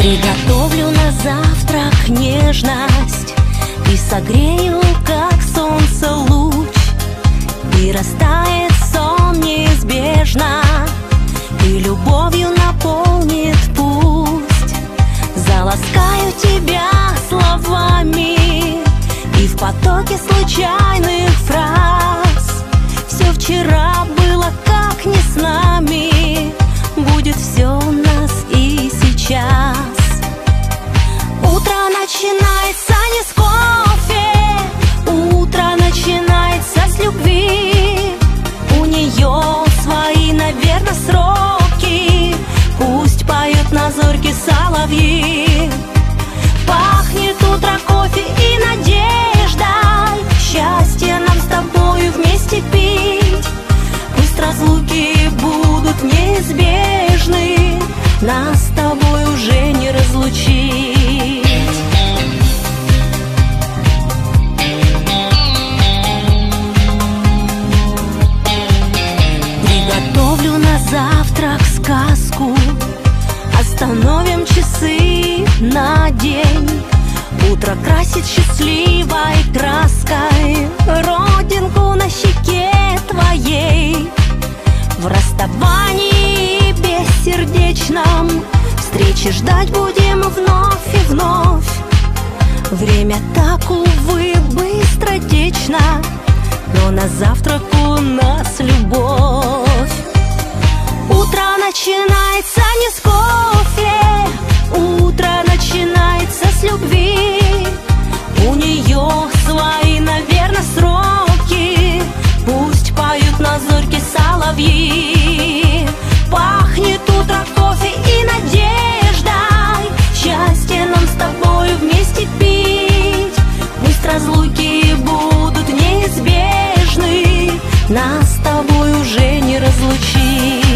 Приготовлю на завтрак нежность И согрею, как солнце луч. И растает сон неизбежно И любовью наполнит пусть Заласкаю тебя разлуки будут неизбежны. Нас с тобой уже не разлучить. Приготовлю на завтрак сказку. Остановим часы на день. Утро красит счастливой краской. Родинку на щеке Встречи ждать будем вновь и вновь. Время так, увы, быстротечно Но на завтрак у нас любовь. Утро начинается не с Нас с тобой уже не разлучить.